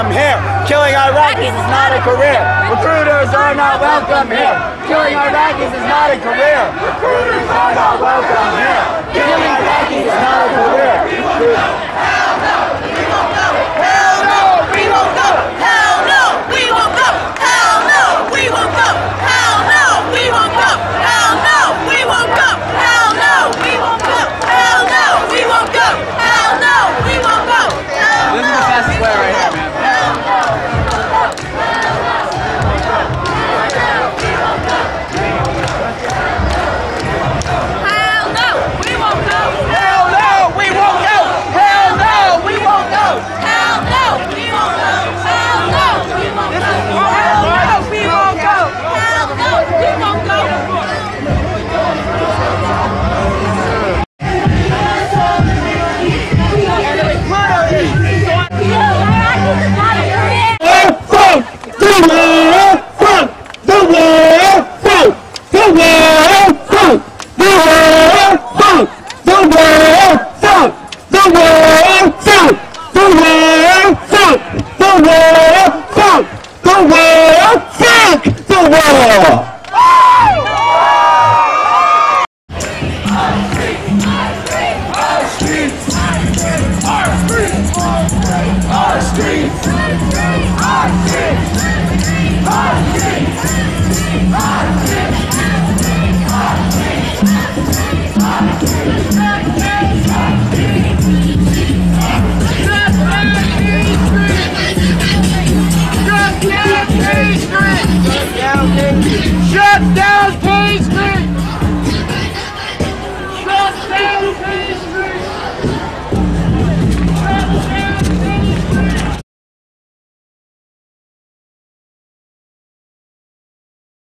welcome here. Killing Iraqis is not a career. Recruiters are not welcome here. Killing Iraqis is not a career. Recruiters are not welcome here. our streets, our streets, our streets, our streets, our streets, our streets, our streets. Shut down P Shut down P